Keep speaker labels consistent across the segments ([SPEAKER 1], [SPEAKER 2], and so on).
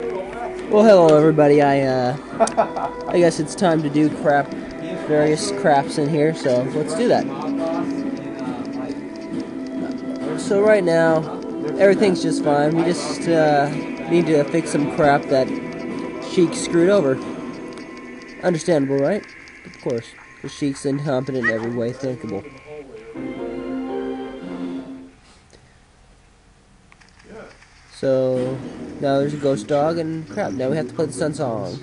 [SPEAKER 1] Well, hello everybody. I uh, I guess it's time to do crap, various craps in here. So let's do that. So right now, everything's just fine. We just uh, need to fix some crap that Sheik screwed over. Understandable, right? Of course, the Sheik's incompetent in every way thinkable. So now there's a ghost dog and crap. Now we have to play the sun song.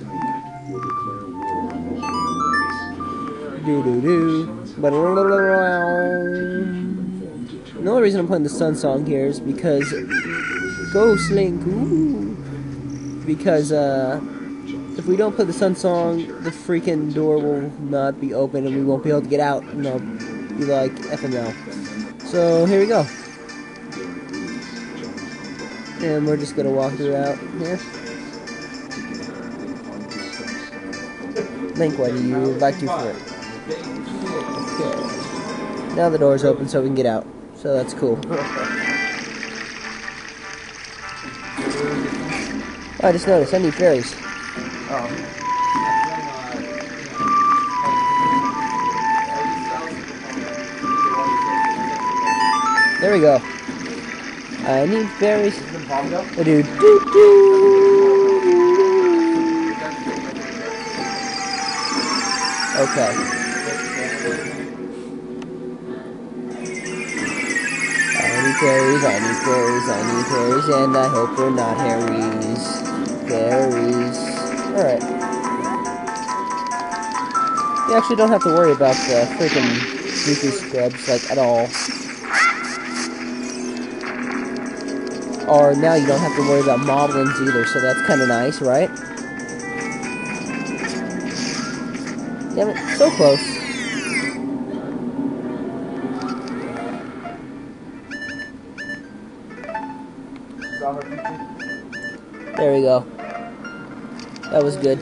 [SPEAKER 1] Do do do. The only reason I'm playing the sun song here is because Ghost Link. Ooh, because uh, if we don't play the sun song, the freaking door will not be open and we won't be able to get out. And I'll be like FML. So here we go. And we're just gonna walk throughout here. Link, what do you like to for it? Okay. Now the door's open so we can get out. So that's cool. Oh, I just noticed I need fairies. There we go. I need fairies. I do do do. Okay. I need fairies, I need fairies, I need fairies, and I hope we're not Harry's. Fairies. Alright. You actually don't have to worry about the freaking goofy scrubs, like, at all. Or now you don't have to worry about moblins either, so that's kind of nice, right? Damn it, so close. There we go. That was good.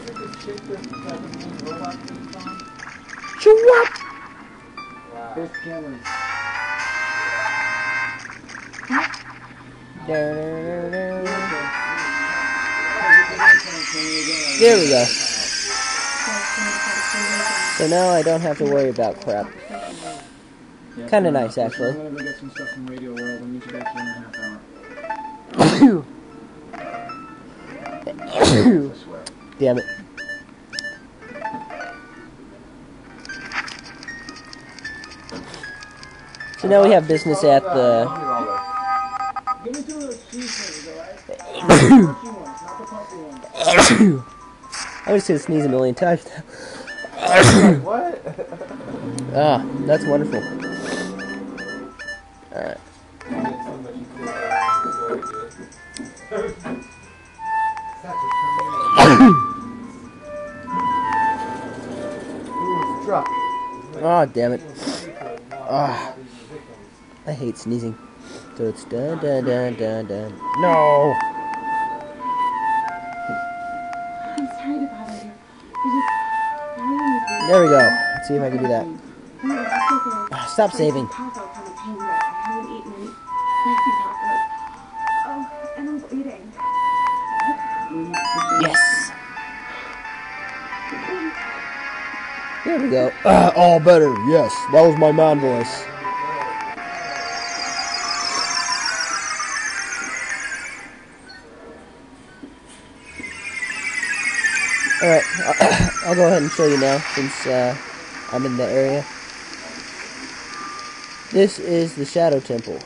[SPEAKER 1] Chewap! There we go. So now I don't have to worry about crap. Kinda nice, actually. Damn it. So now we have business at the.
[SPEAKER 2] Give me two of those alright? Punchy ones, not the pumpy ones.
[SPEAKER 1] I would say sneeze a million times.
[SPEAKER 3] What?
[SPEAKER 1] Ah, that's wonderful. Alright.
[SPEAKER 3] Truck.
[SPEAKER 1] Oh, damn it. Ah. I hate sneezing. So it's dun dun dun dun dun. No! There we go. Let's see if I can do that. Ah, Stop saving.
[SPEAKER 4] Oh.
[SPEAKER 1] Yes! There we go. Ah, all better. Yes, that was my man voice. Alright, I'll go ahead and show you now since uh, I'm in the area. This is the Shadow Temple.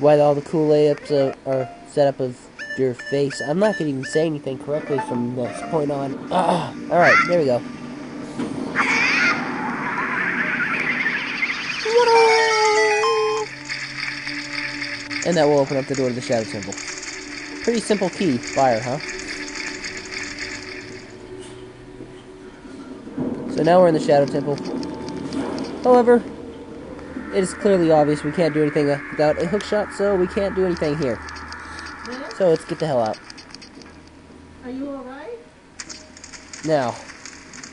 [SPEAKER 1] Why all the cool layups uh, are set up of your face. I'm not going to even say anything correctly from this point on. Ah, Alright, there we go. And that will open up the door to the Shadow Temple. Pretty simple key. Fire, huh? So now we're in the Shadow Temple. However, it is clearly obvious we can't do anything without a hookshot, so we can't do anything here. So let's get the hell out.
[SPEAKER 4] Are you alright?
[SPEAKER 1] Now,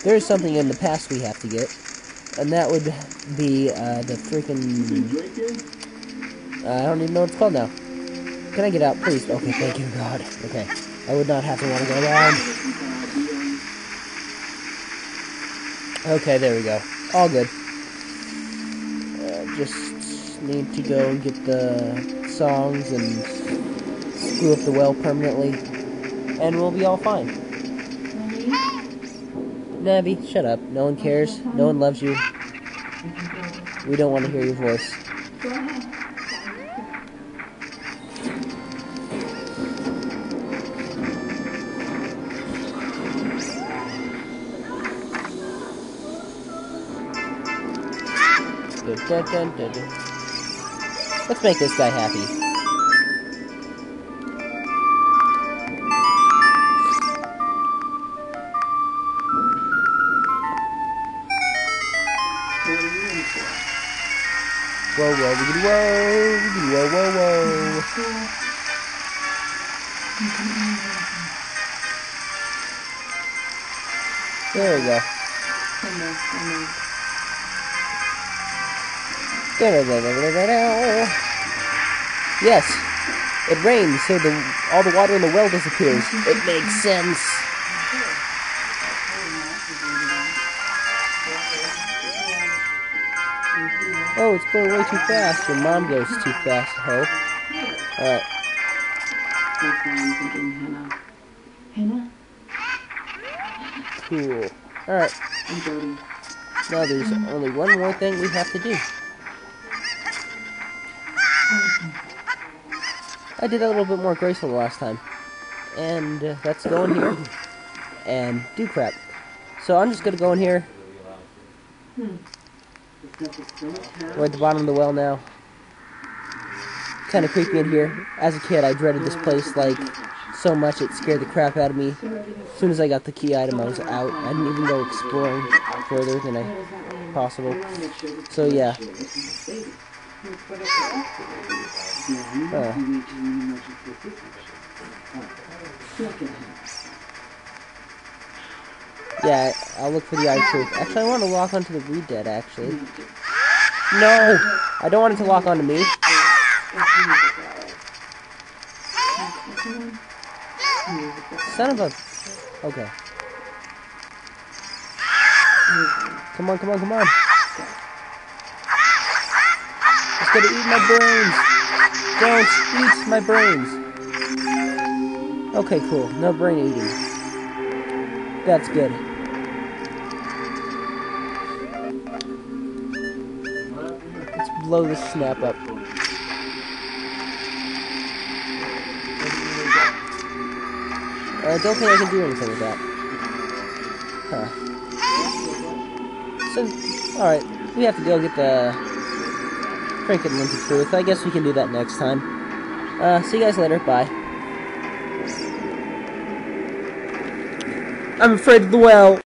[SPEAKER 1] there is something in the past we have to get, and that would be uh, the freaking. Uh, I don't even know what it's called now. Can I get out, please? Okay, thank you, God. Okay. I would not have to want to go around. Okay, there we go. All good. Uh, just need to go and get the songs and screw up the well permanently, and we'll be all fine. Navi, shut up. No one cares. No one loves you. We don't want to hear your voice. Let's make this guy happy.
[SPEAKER 2] For?
[SPEAKER 1] Whoa, whoa, whoa, whoa, whoa, whoa. There we go. Yes, it rains, so the all the water in the well disappears. It makes sense. Oh, it's going way too fast. Your mom goes too fast, ho. Alright,
[SPEAKER 4] I'm thinking Hannah. Hannah
[SPEAKER 1] cool. Alright, now there's only one more thing we have to do. I did that a little bit more graceful last time. And uh, let's go in here and do crap. So I'm just gonna go in here. We're at the bottom of the well now. Kind of creepy in here. As a kid, I dreaded this place like so much it scared the crap out of me. As soon as I got the key item, I was out. I didn't even go exploring further than I possible. So yeah. Yeah, I'll look for the eye truth. Actually, I want to lock onto the ReDead, actually. No! I don't want it to lock onto me. Son of a... Okay. Come on, come on, come on. It's gonna eat my brains. Don't eat my brains. Okay, cool. No brain eating. That's good. Let's blow this snap up. I don't think I can do anything with that. Huh. So, alright. We have to go get the Truth. I guess we can do that next time. Uh, see you guys later. Bye. I'm afraid of the well.